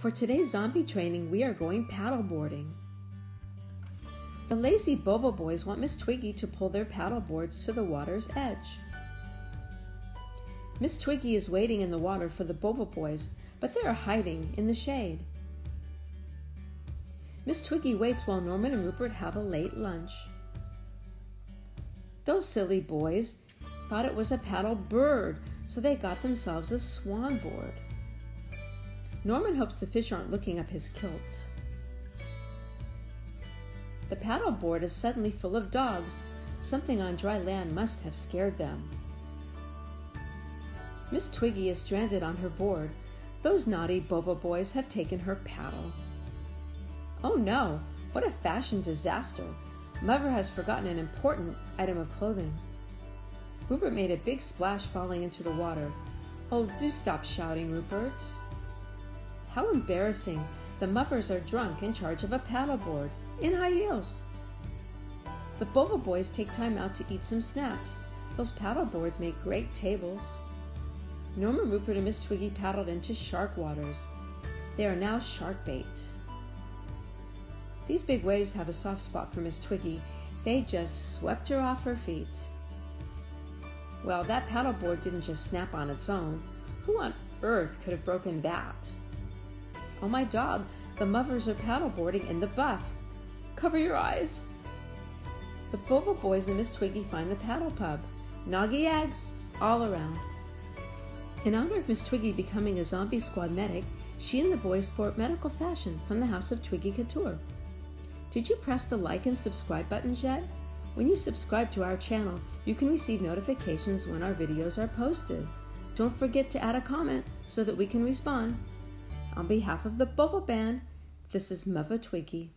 For today's zombie training, we are going paddleboarding. The lazy Bovver boys want Miss Twiggy to pull their paddleboards to the water's edge. Miss Twiggy is waiting in the water for the Bovver boys, but they are hiding in the shade. Miss Twiggy waits while Norman and Rupert have a late lunch. Those silly boys thought it was a paddle bird, so they got themselves a swan board. Norman hopes the fish aren't looking up his kilt. The paddle board is suddenly full of dogs. Something on dry land must have scared them. Miss Twiggy is stranded on her board. Those naughty Bovver boys have taken her paddle. Oh no, what a fashion disaster! Mother has forgotten an important item of clothing. Rupert made a big splash falling into the water. Oh, do stop shouting, Rupert. How embarrassing! The Muffers are drunk in charge of a paddleboard in high heels. The Bovver boys take time out to eat some snacks. Those paddleboards make great tables. Norman, Rupert, and Miss Twiggy paddled into shark waters. They are now shark bait. These big waves have a soft spot for Miss Twiggy. They just swept her off her feet. Well, that paddleboard didn't just snap on its own. Who on earth could have broken that? Oh, my dog, the Muffers are paddleboarding in the buff. Cover your eyes. The Bovver boys and Miss Twiggy find the paddle pub. Noggy eggs all around. In honor of Miss Twiggy becoming a zombie squad medic, she and the boys sport medical fashion from the house of Twiggy Couture. Did you press the like and subscribe buttons yet? When you subscribe to our channel, you can receive notifications when our videos are posted. Don't forget to add a comment so that we can respond. On behalf of the Bovver Band, this is Mother Twiggy.